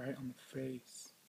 right on the face.